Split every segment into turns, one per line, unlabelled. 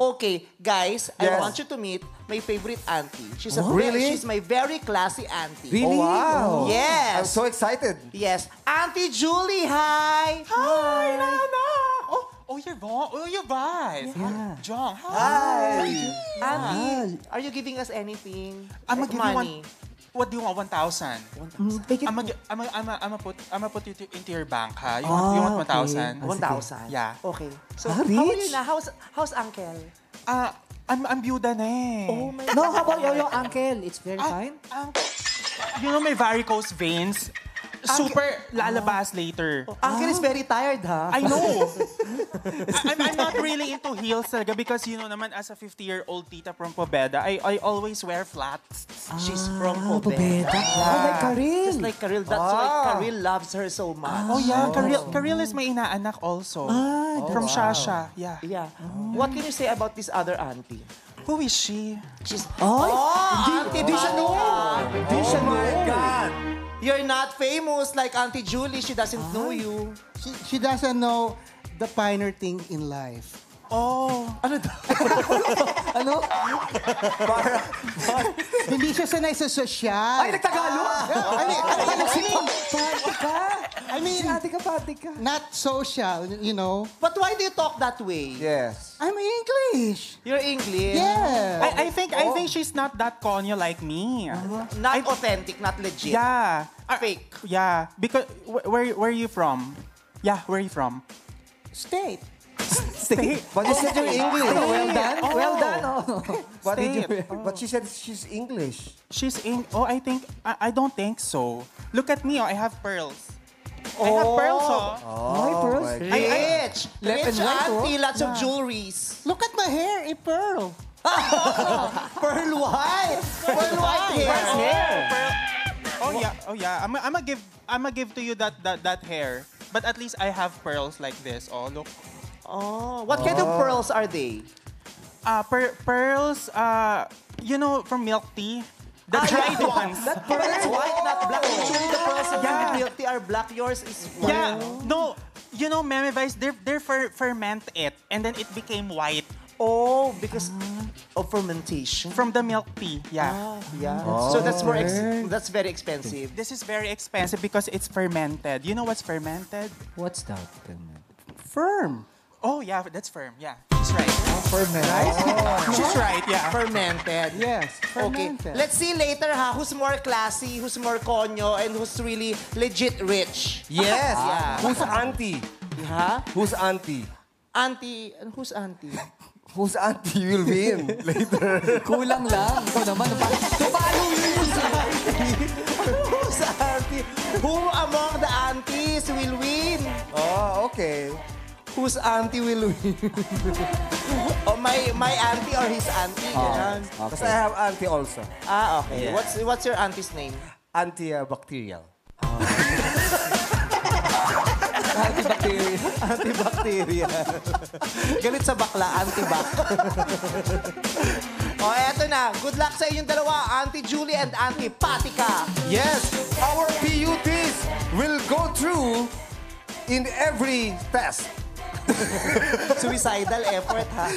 Okay, guys, I
Yes.
want you to meet my favorite auntie. She's a
Oh,
very,
really?
she's my very classy auntie.
Really?
Oh, wow.
Yes.
I'm so excited.
Yes. Auntie Julie, hi.
Hi, Nana! Oh, oh, you're Vaughn. Oh, you're Vice.
Yeah.
John,
Hi.
Auntie, are you giving us anything?
I'm
Like
gonna give you
money.
one. What do you want? 1,000?
Mm, take it
I'm gonna I'm I'm I'm put I'm put it into your bank ha. You
Ah,
want you want
okay.
1,000?
Ah,
1,000?
Yeah.
Okay. So,
Ah,
how are you na? How's, how's uncle?
Ah, I'm I'm byuda na eh.
Oh my
No, how about your, your uncle? It's very
Ah,
fine.
ah, you know my varicose veins super lalabas later.
Uncle is very tired, ha?
I know. I, I'm, I'm not really into heels talaga because you know naman as a 50-year-old tita from Pobeda, I I always wear flats.
She's from
Ah,
Pobeda.
Pobeda. Oh, like Karil.
Just like Karil. That's why Karil loves her so much.
Oh yeah, Karil, Karil is my inaanak also. from Shasha. Yeah.
Yeah. What can you say about this other auntie?
Who is she?
She's...
Oh,
Oh, Auntie
Di siya know. Di siya
Oh my
know.
God.
You're not famous like Auntie Julie. She doesn't know you.
She, she doesn't know the finer thing in life.
Oh.
Ano daw?
Ano?
Hindi siya sanay sa sosyal.
Ay, nagtagalog?
I mean, I mean,
Pati ka.
I mean,
Pati ka, pati ka.
not social, you know.
But why do you talk that way?
Yes.
I'm English.
You're English.
Yeah.
I, I think I think she's not that conyo like me.
Not authentic, not legit.
Yeah. Ah,
Fake.
Yeah. Because wh- where where are you from? Yeah, where are you from?
State.
State.
But you said you're English.
Oh, well done. Well done. Oh.
But, did you,
State.
but she said she's English.
She's in. Oh, I think I, I don't think so. Look at me. Oh, I have pearls. I have pearls. Oh.
Ay, pearls.
my God.
Rich.
Left
Rich
and right, oh.
auntie. Lots of jewelries.
Look at my hair, a pearl.
Pearl white. Pearl white hair.
Oh yeah. Oh yeah. I'm I'm gonna give I'm gonna give to you that that that hair. But at least I have pearls like this. Oh look.
Oh, what kind of pearls are they?
Uh, per- pearls. Uh, you know from milk tea. The
Ah,
dried
yeah.
ones.
But it's white, not black. Usually the pearls in
Yeah.
milk tea are black. Yours is white.
Yeah, no, you know, Meme Vice, they're, they're fer- ferment it, and then it became white
Oh, because of fermentation.
from the milk tea. Yeah.
Ah, yeah. so that's more ex- that's very expensive.
This is very expensive because it's fermented. You know what's fermented?
What's that?
Firm.
Oh, yeah, that's firm. Yeah, she's right.
Ferment.
She's right, yeah.
Fermented.
Yes,
Okay.
fermented.
Let's see later ha who's more classy, who's more konyo, and who's really legit rich.
Yes.
Yeah.
Who's auntie?
Ha?
Who's auntie?
Auntie, and who's auntie?
Who's auntie will win later.
Kulang lang. Ikaw naman. Tupalo yun.
who's auntie? Who among the aunties will win?
oh, okay.
Whose auntie will win? oh, my my auntie or his auntie? ganyan.
Because I have auntie also.
Ah, okay. What's what's your auntie's name?
Antibacterial.
Antibacterial.
Antibacterial. Galit sa bakla, antibac. oh, eto na. Good luck sa inyong dalawa, Auntie Julie and Auntie Patika.
Yes, our PUTs will go through in every test.
Suicidal effort, ha?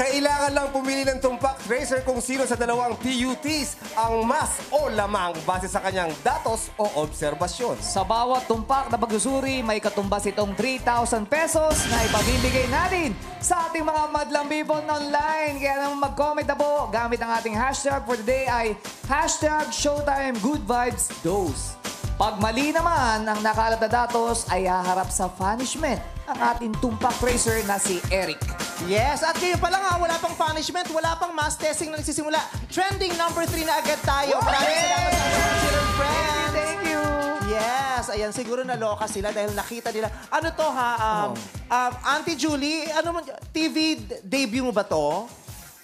Kailangan lang pumili ng tumpak tracer kung sino sa dalawang PUTs ang mas o lamang base sa kanyang datos o obserbasyon.
Sa bawat tumpak na pagsusuri, may katumbas itong 3,000 pesos na ipamimigay natin sa ating mga madlang people online. Kaya naman mag-comment na po gamit ang ating hashtag for today ay hashtag Showtime Good Vibes Dose. Pag mali naman ang nakalat na datos ay haharap sa punishment ating tumpak tracer na si Eric.
Yes, at ngayon pa lang ha, wala pang punishment, wala pang mass testing na nagsisimula. Trending number 3 na agad tayo. Maraming salamat sa ating mga friends.
Thank you!
Yes, ayan, siguro naloka sila dahil nakita nila. Ano to ha, um, um, Auntie Julie, ano mo, TV debut mo ba to?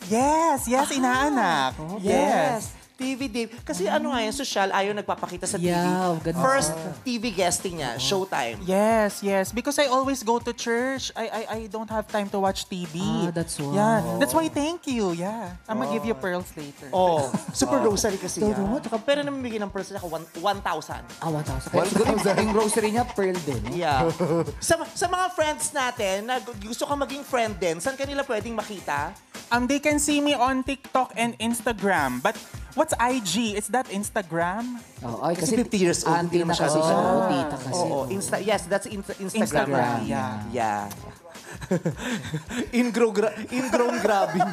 Yes, yes, inaanak.
Yes. TV Dave. Kasi ano nga yun, social, ayaw nagpapakita sa TV.
Yeah, ganun.
First TV guesting niya, Showtime.
Yes, yes. Because I always go to church. I I, I don't have time to watch TV.
Ah, that's why.
Yeah, that's why thank you. Yeah. I'm gonna give you pearls later.
Oh, super rosary kasi yan. Pero namimigay ng pearls ako, one- 1,000.
Ah, 1,000. Kaya siguro yung, grocery niya, pearl din. no?
Yeah. sa, sa mga friends natin na gu- gusto ka maging friend din, saan kanila pwedeng makita?
Um, they can see me on TikTok and Instagram. But what's IG? Is that Instagram?
Oh, ay,
Kasi 50 years old,
Auntie
hindi
na
naman siya
kasi siya.
social.
Oh, tita kasi.
Oo, Insta, yes, that's Insta- Instagram.
Instagram,
yeah.
yeah.
Yeah. Ingrown, gra- ingrown grabbing.